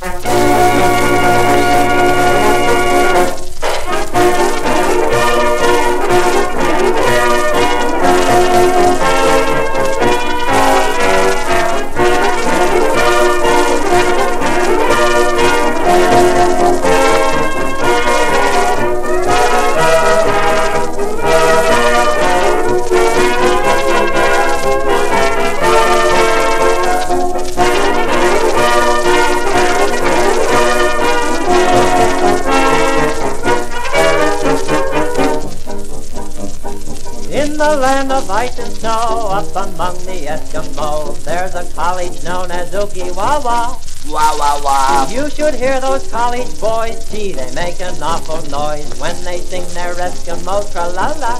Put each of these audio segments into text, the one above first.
Música In the land of ice and snow, up among the Eskimos, there's a college known as Oogie-Wawa. Wah wah wah. You should hear those college boys, gee, they make an awful noise when they sing their Eskimo tra-la-la.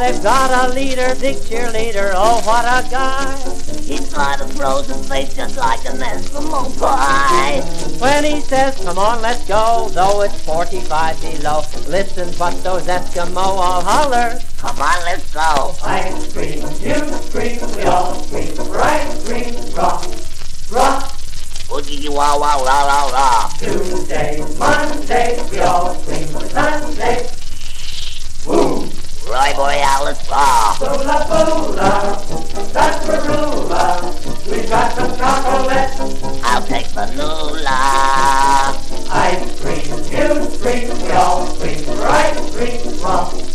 They've got a leader, big cheerleader, oh what a guy. He's got a frozen face just like an Eskimo pie. When he says, come on, let's go, though it's 45 below. Listen what those Eskimo all holler. Come on, let's go. I scream, you scream, we all scream, right, green, rock, rock. Oogie wah wah la la la. Tuesday, Monday, we all scream, Sunday. Woo, Roy Borealis ah. boola boola, sarsaparilla. We got some chocolate, We all wrong, right, bring wrong.